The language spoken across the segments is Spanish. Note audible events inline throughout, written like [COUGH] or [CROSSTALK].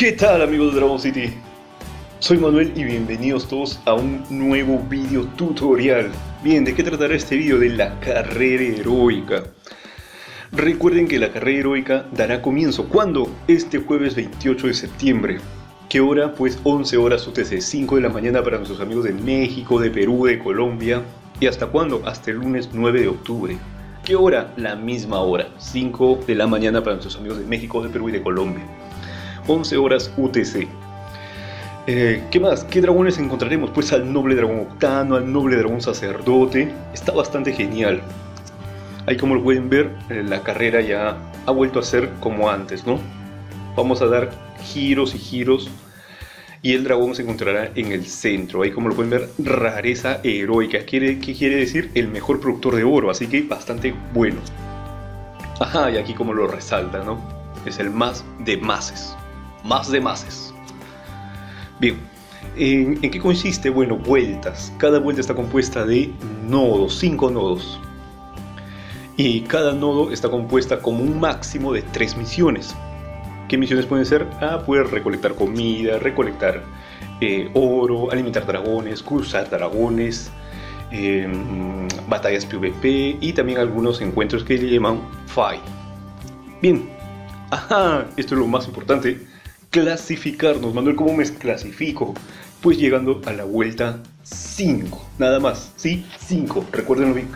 ¿Qué tal amigos de Dragon City? Soy Manuel y bienvenidos todos a un nuevo video tutorial. Bien, ¿de qué tratará este video? De la carrera heroica. Recuerden que la carrera heroica dará comienzo. ¿Cuándo? Este jueves 28 de septiembre. ¿Qué hora? Pues 11 horas UTC, 5 de la mañana para nuestros amigos de México, de Perú, de Colombia. ¿Y hasta cuándo? Hasta el lunes 9 de octubre. ¿Qué hora? La misma hora, 5 de la mañana para nuestros amigos de México, de Perú y de Colombia. 11 horas UTC. Eh, ¿Qué más? ¿Qué dragones encontraremos? Pues al noble dragón octano, al noble dragón sacerdote. Está bastante genial. Ahí como lo pueden ver, eh, la carrera ya ha vuelto a ser como antes, ¿no? Vamos a dar giros y giros y el dragón se encontrará en el centro. Ahí como lo pueden ver, rareza heroica. ¿Qué quiere decir? El mejor productor de oro, así que bastante bueno. Ajá, y aquí como lo resalta, ¿no? Es el más de mases. Más de mases. Bien, ¿en, qué consiste? Bueno, vueltas. Cada vuelta está compuesta de nodos, cinco nodos. Y cada nodo está compuesta como un máximo de tres misiones. ¿Qué misiones pueden ser? Ah, poder recolectar comida, recolectar eh, oro, alimentar dragones, cruzar dragones, em, batallas PvP y también algunos encuentros que le llaman Fight. Bien, [LAUGHS] ajá, esto es lo más importante, clasificarnos. Manuel, ¿cómo me clasifico? Pues llegando a la vuelta 5, nada más, ¿sí? 5, recuérdenlo bien,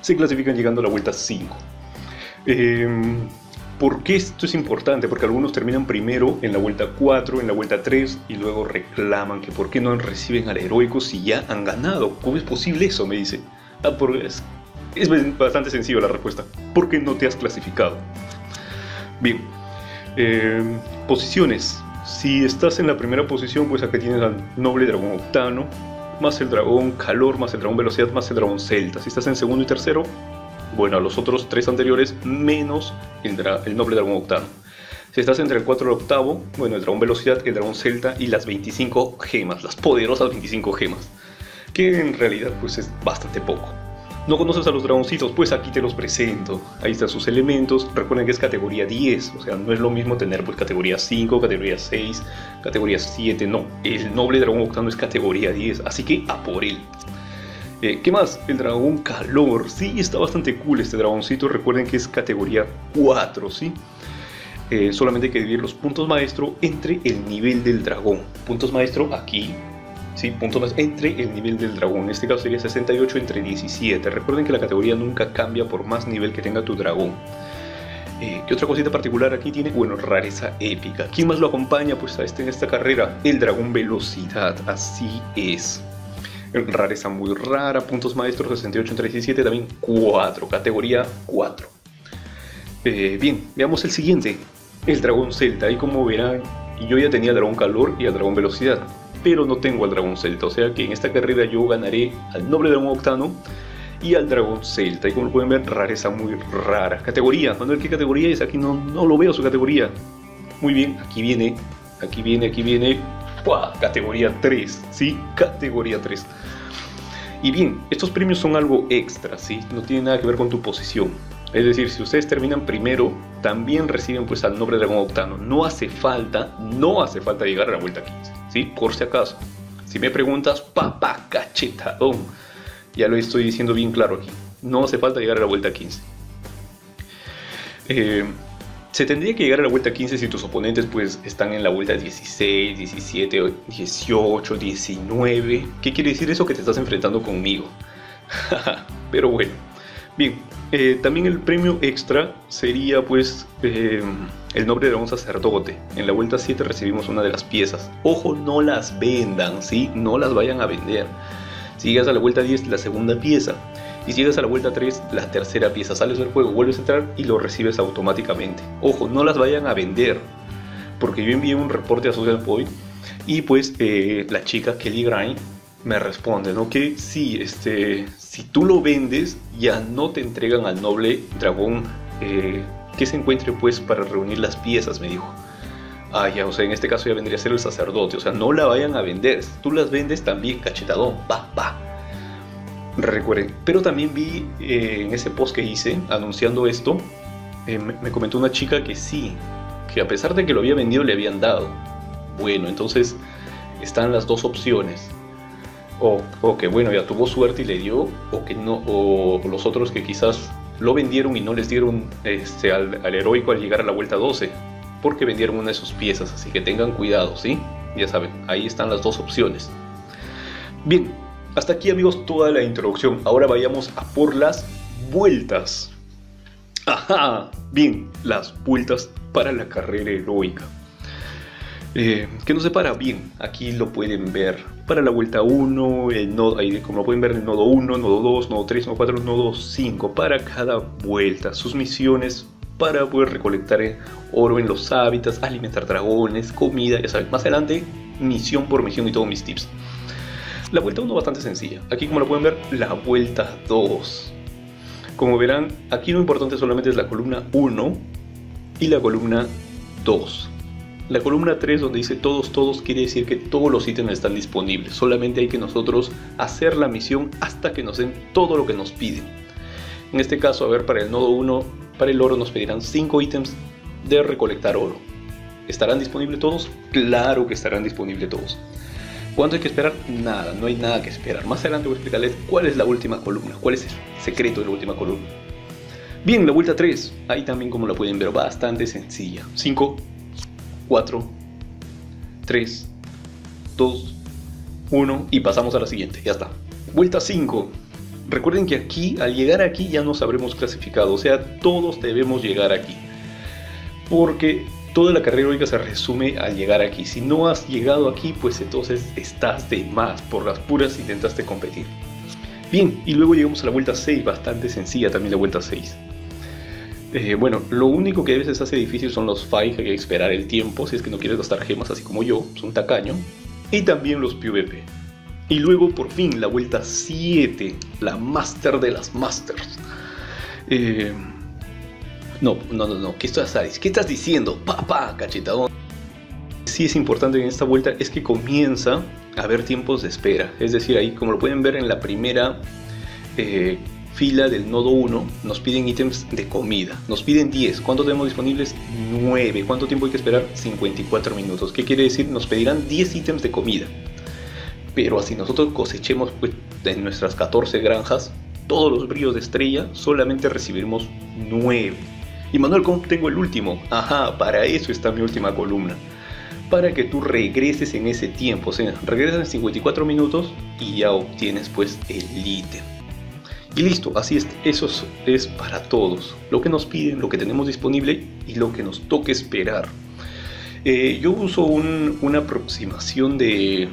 se clasifican llegando a la vuelta 5. ¿Por qué esto es importante? Porque algunos terminan primero en la vuelta 4, en la vuelta 3 y luego reclaman que por qué no reciben al heroico si ya han ganado. ¿Cómo es posible eso? Me dice. Ah, es, bastante sencillo la respuesta. Porque no te has clasificado. Bien. Em, posiciones. Si estás en la primera posición, pues acá tienes al noble dragón octano, más el dragón calor, más el dragón velocidad, más el dragón celta. Si estás en segundo y tercero, bueno, los otros tres anteriores menos el, noble dragón octavo. Si estás entre el 4 y el octavo, bueno, el dragón velocidad, el dragón celta y las 25 gemas, las poderosas 25 gemas, que en realidad pues es bastante poco. ¿No conoces a los dragoncitos? Pues aquí te los presento. Ahí están sus elementos. Recuerden que es categoría 10. O sea, no es lo mismo tener pues categoría 5, categoría 6, categoría 7. No, el noble dragón octavo es categoría 10. Así que a por él. Eh, ¿Qué más? El dragón calor. Sí, está bastante cool este dragoncito. Recuerden que es categoría 4, ¿sí? Eh, solamente hay que dividir los puntos maestro entre el nivel del dragón. Puntos maestro aquí, ¿sí? Puntos maestro entre el nivel del dragón. En este caso sería 68 entre 17. Recuerden que la categoría nunca cambia por más nivel que tenga tu dragón. Eh, ¿Qué otra cosita particular aquí tiene? Bueno, rareza épica. ¿Quién más lo acompaña pues, a este, en esta carrera? El dragón velocidad. Así es rareza muy rara, puntos maestros 68 entre 17, también 4, categoría 4. Eh, bien, veamos el siguiente, el dragón celta. Y como verán, yo ya tenía el dragón calor y el dragón velocidad, pero no tengo al dragón celta. O sea que en esta carrera yo ganaré al noble dragón octano y al dragón celta. Y como pueden ver, rareza muy rara. Categoría, Manuel, ¿qué categoría es? Aquí no, no lo veo su categoría. Muy bien, aquí viene, aquí viene, aquí viene Categoría 3, ¿sí? Categoría 3. Y bien, estos premios son algo extra, ¿sí? No tiene nada que ver con tu posición. Es decir, si ustedes terminan primero, también reciben pues al nombre dragón octano. No hace falta, no hace falta llegar a la vuelta 15, ¿sí? Por si acaso. Si me preguntas, papá cachetadón. Ya lo estoy diciendo bien claro aquí. No hace falta llegar a la vuelta 15. Eh, se tendría que llegar a la vuelta 15 si tus oponentes pues están en la vuelta 16, 17, 18, 19. ¿Qué quiere decir eso? Que te estás enfrentando conmigo. [LAUGHS] Pero bueno. Bien, eh, también el premio extra sería pues eh, el nombre de un sacerdote. En la vuelta 7 recibimos una de las piezas. Ojo, no las vendan, ¿sí? No las vayan a vender. Si llegas a la vuelta 10, la segunda pieza. Y si llegas a la vuelta 3, la tercera pieza, sales del juego, vuelves a entrar y lo recibes automáticamente. Ojo, no las vayan a vender, porque yo envié un reporte a Social Point y pues eh, la chica Kelly Grind me responde, ¿no? Que sí, este, si tú lo vendes, ya no te entregan al noble dragón eh, que se encuentre pues para reunir las piezas, me dijo. Ah, ya, o sea, en este caso ya vendría a ser el sacerdote, o sea, no la vayan a vender, si tú las vendes también, cachetadón, pa, pa Recuerden. Pero también vi eh, en ese post que hice anunciando esto, eh, me comentó una chica que sí, que a pesar de que lo había vendido le habían dado. Bueno, entonces están las dos opciones. O, que bueno, ya tuvo suerte y le dio, o que no, o los otros que quizás lo vendieron y no les dieron este, al, al heroico al llegar a la vuelta 12, porque vendieron una de sus piezas, así que tengan cuidado, ¿sí? Ya saben, ahí están las dos opciones. Bien, hasta aquí amigos toda la introducción. Ahora vayamos a por las vueltas. Ajá, bien, las vueltas para la carrera heroica. Eh, ¿Qué nos separa? Bien, aquí lo pueden ver. Para la vuelta 1, ahí, como lo pueden ver el nodo 1, nodo 2, nodo 3, nodo 4, nodo 5. Para cada vuelta, sus misiones para poder recolectar oro en los hábitats, alimentar dragones, comida, ya saben. Más adelante, misión por misión y todos mis tips. La vuelta 1 bastante sencilla. Aquí como lo pueden ver, la vuelta 2. Como verán, aquí lo importante solamente es la columna 1 y la columna 2. La columna 3 donde dice todos, todos quiere decir que todos los ítems están disponibles. Solamente hay que nosotros hacer la misión hasta que nos den todo lo que nos piden. En este caso, a ver, para el nodo 1, para el oro nos pedirán 5 ítems de recolectar oro. ¿Estarán disponibles todos? Claro que estarán disponibles todos. ¿Cuánto hay que esperar? Nada, no hay nada que esperar. Más adelante voy a explicarles cuál es la última columna, cuál es el secreto de la última columna. Bien, la vuelta 3, ahí también como la pueden ver, bastante sencilla. 5, 4, 3, 2, 1 y pasamos a la siguiente, ya está. Vuelta 5. Recuerden que aquí, al llegar aquí ya nos habremos clasificado, o sea, todos debemos llegar aquí. Porque toda la carrera heroica se resume al llegar aquí. Si no has llegado aquí, pues entonces estás de más. Por las puras intentaste competir. Bien, y luego llegamos a la vuelta 6, bastante sencilla también la vuelta 6. Eh, bueno, lo único que a veces hace difícil son los fights, hay que esperar el tiempo, si es que no quieres gastar gemas así como yo, es un tacaño. Y también los PvP. Y luego por fin la vuelta 7, la Master de las Masters. Eh, no, no, no, no. ¿Qué estás, ¿Qué estás diciendo? Papá, cachetadón. Sí es importante en esta vuelta es que comienza a haber tiempos de espera. Es decir, ahí como lo pueden ver en la primera eh, fila del nodo 1, nos piden ítems de comida. Nos piden 10. ¿Cuántos tenemos disponibles? 9. ¿Cuánto tiempo hay que esperar? 54 minutos. ¿Qué quiere decir? Nos pedirán 10 ítems de comida. Pero así nosotros cosechemos pues, en nuestras 14 granjas todos los brillos de estrella, solamente recibiremos 9. Y Manuel, ¿cómo tengo el último? Ajá, para eso está mi última columna. Para que tú regreses en ese tiempo. O sea, regresas en 54 minutos y ya obtienes pues el ítem. Y listo, así es, eso es, para todos. Lo que nos piden, lo que tenemos disponible y lo que nos toque esperar. Eh, yo uso una aproximación de,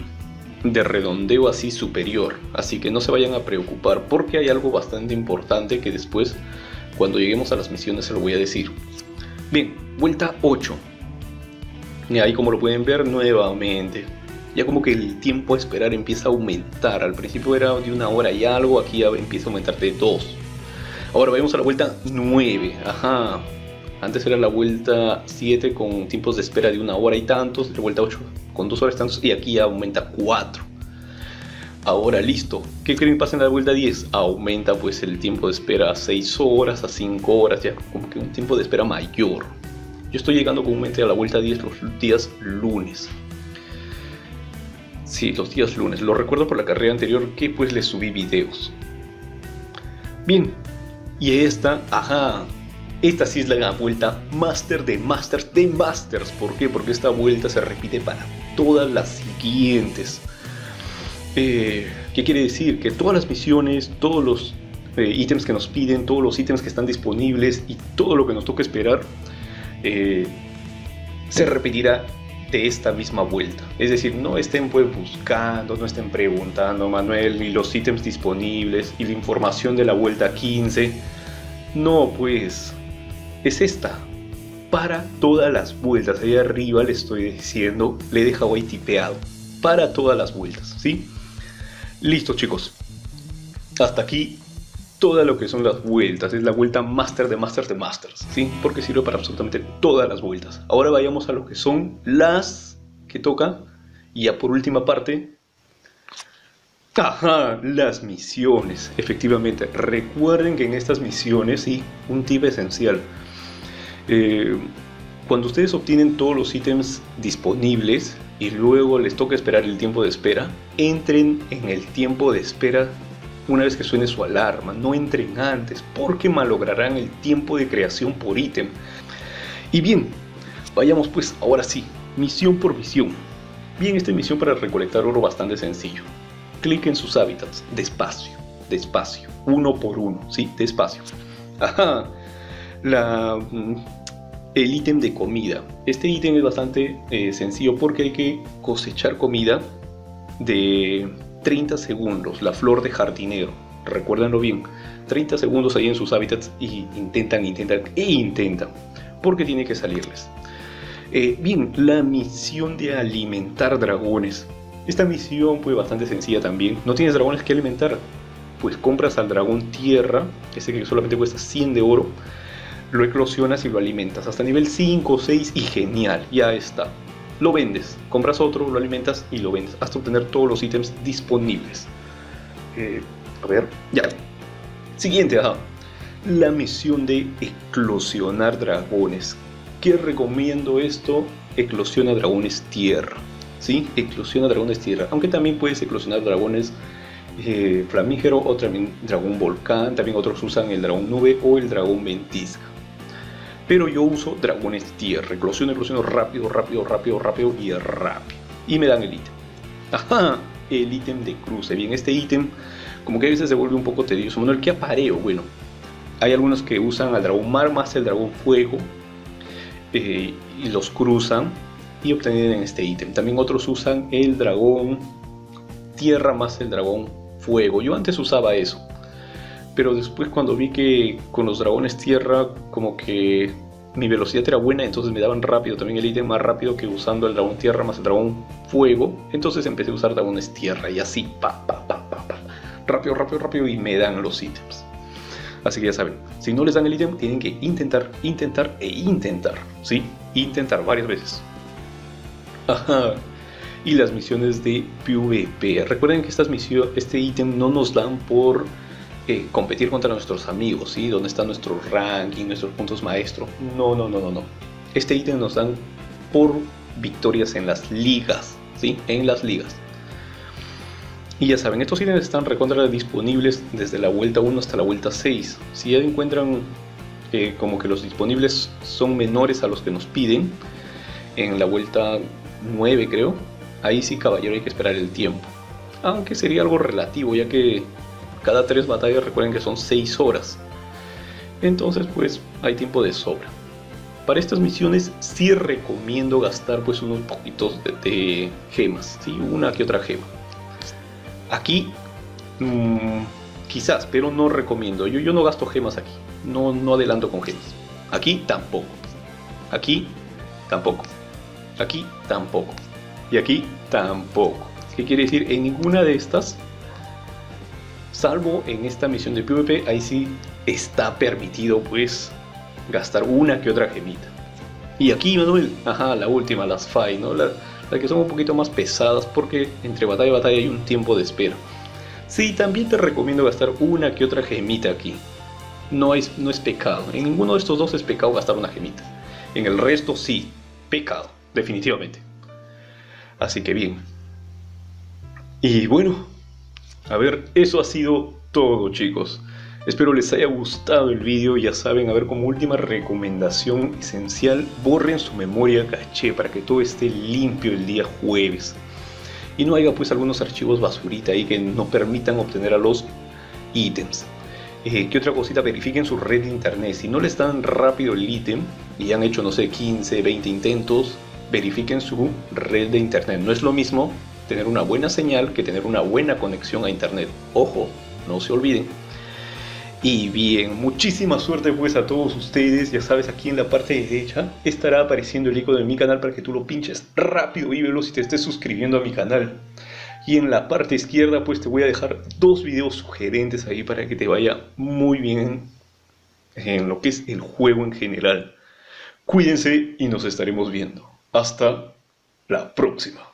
de redondeo así superior, así que no se vayan a preocupar porque hay algo bastante importante que después cuando lleguemos a las misiones se lo voy a decir. Bien, vuelta 8. Y ahí como lo pueden ver nuevamente. Ya como que el tiempo a esperar empieza a aumentar. Al principio era de una hora y algo, aquí empieza a aumentar de 2. Ahora vamos a la vuelta 9. Ajá. Antes era la vuelta 7 con tiempos de espera de una hora y tantos. La vuelta 8 con 2 horas y tantos. Y aquí aumenta 4. Ahora listo, ¿qué creen que pasa en la vuelta 10? Aumenta pues el tiempo de espera a 6 horas, a 5 horas, ya como que un tiempo de espera mayor. Yo estoy llegando comúnmente a la vuelta 10 los días lunes. Sí, los días lunes. Lo recuerdo por la carrera anterior que pues les subí videos. Bien, y esta, ajá, esta sí es la vuelta Master de Masters de Masters. ¿Por qué? Porque esta vuelta se repite para todas las siguientes. Eh, ¿Qué quiere decir? Que todas las misiones, todos los eh, ítems que nos piden, todos los ítems que están disponibles y todo lo que nos toca esperar eh, se repetirá de esta misma vuelta. Es decir, no estén pues buscando, no estén preguntando, Manuel, ni los ítems disponibles y la información de la vuelta 15. No, pues es esta. Para todas las vueltas. Ahí arriba le estoy diciendo, le he dejado ahí tipeado. Para todas las vueltas, ¿sí? Listo chicos, hasta aquí todo lo que son las vueltas, es la vuelta Master de Masters de Masters, ¿sí? Porque sirve para absolutamente todas las vueltas. Ahora vayamos a lo que son las que toca, y ya por última parte, Ajá, las misiones, efectivamente. Recuerden que en estas misiones, sí, un tip esencial. Eh, Cuando ustedes obtienen todos los ítems disponibles y luego les toca esperar el tiempo de espera, entren en el tiempo de espera una vez que suene su alarma, no entren antes porque malograrán el tiempo de creación por ítem. Y bien, vayamos pues ahora sí, misión por misión. Bien, esta misión para recolectar oro bastante sencillo. Clic en sus hábitats, despacio, despacio, uno por uno, sí, despacio. Ajá, la mm, el ítem de comida. Este ítem es bastante eh, sencillo porque hay que cosechar comida de 30 segundos, la flor de jardinero. Recuérdenlo bien, 30 segundos ahí en sus hábitats y intentan, intentan e intentan, porque tiene que salirles. Eh, bien, la misión de alimentar dragones. Esta misión fue bastante sencilla también. ¿No tienes dragones que alimentar? Pues compras al dragón tierra, ese que solamente cuesta 100 de oro lo eclosionas y lo alimentas hasta nivel 5 o 6 y genial, ya está. Lo vendes, compras otro, lo alimentas y lo vendes hasta obtener todos los ítems disponibles. Eh, a ver, ya. Siguiente. La misión de eclosionar dragones. ¿Qué recomiendo esto? Eclosiona dragones tierra. ¿Sí? Eclosiona dragones tierra. Aunque también puedes eclosionar dragones eh, flamígero o también dragón volcán. También otros usan el dragón nube o el dragón ventisca pero yo uso dragones tierra. Eclosiono, eclosiono rápido, rápido, rápido, rápido y rápido. Y me dan el ítem. Ajá, el ítem de cruce. Bien, este ítem como que a veces se vuelve un poco tedioso. Bueno, el apareo, bueno. Hay algunos que usan al dragón mar más el dragón fuego eh, y los cruzan y obtienen este ítem. También otros usan el dragón tierra más el dragón fuego. Yo antes usaba eso pero después cuando vi que con los dragones tierra como que mi velocidad era buena, entonces me daban rápido también el ítem más rápido que usando el dragón tierra más el dragón fuego, entonces empecé a usar dragones tierra y así, pa, pa, pa, pa, pa, rápido, rápido, rápido y me dan los ítems. Así que ya saben, si no les dan el ítem, tienen que intentar, intentar e intentar, ¿sí? Intentar varias veces. Y las misiones de PvP. Recuerden que estas misiones, este ítem no nos dan por competir contra nuestros amigos, ¿sí? ¿Dónde está nuestro ranking, nuestros puntos maestro? No, no, no, no, no. Este ítem nos dan por victorias en las ligas, ¿sí? En las ligas. Y ya saben, estos ítems están recontra disponibles desde la vuelta 1 hasta la vuelta 6. Si ya encuentran eh, como que los disponibles son menores a los que nos piden, en la vuelta 9 creo, ahí sí caballero hay que esperar el tiempo. Aunque sería algo relativo, ya que cada tres batallas recuerden que son 6 horas. Entonces pues hay tiempo de sobra. Para estas misiones sí recomiendo gastar pues unos poquitos de, gemas, ¿sí? una que otra gema. Aquí mm, quizás, pero no recomiendo. Yo, yo no gasto gemas aquí. No, no adelanto con gemas. Aquí tampoco. Aquí tampoco. Aquí tampoco. Y aquí tampoco. ¿Qué quiere decir? En ninguna de estas Salvo en esta misión de PvP, ahí sí está permitido pues gastar una que otra gemita. Y aquí, Manuel, ajá, la última, las FAI, ¿no? Las que son un poquito más pesadas porque entre batalla y batalla hay un tiempo de espera. Sí, también te recomiendo gastar una que otra gemita aquí. No es, no es pecado. En ninguno de estos dos es pecado gastar una gemita. En el resto sí, pecado, definitivamente. Así que bien. Y bueno, a ver, eso ha sido todo chicos. Espero les haya gustado el vídeo, ya saben, a ver como última recomendación esencial, borren su memoria caché para que todo esté limpio el día jueves. Y no haya pues algunos archivos basurita ahí que no permitan obtener a los ítems. Eh, ¿Qué otra cosita? Verifiquen su red de internet. Si no les dan rápido el ítem y han hecho, no sé, 15, 20 intentos, verifiquen su red de internet. No es lo mismo tener una buena señal que tener una buena conexión a internet. Ojo, no se olviden. Y bien, muchísima suerte pues a todos ustedes, ya sabes aquí en la parte derecha estará apareciendo el icono de mi canal para que tú lo pinches rápido y veloz si te estés suscribiendo a mi canal. Y en la parte izquierda pues te voy a dejar dos videos sugerentes ahí para que te vaya muy bien en lo que es el juego en general. Cuídense y nos estaremos viendo. Hasta la próxima.